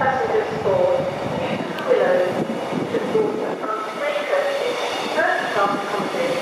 Passengers board Newton Willows to Dorset from Three Coaches, first class accommodation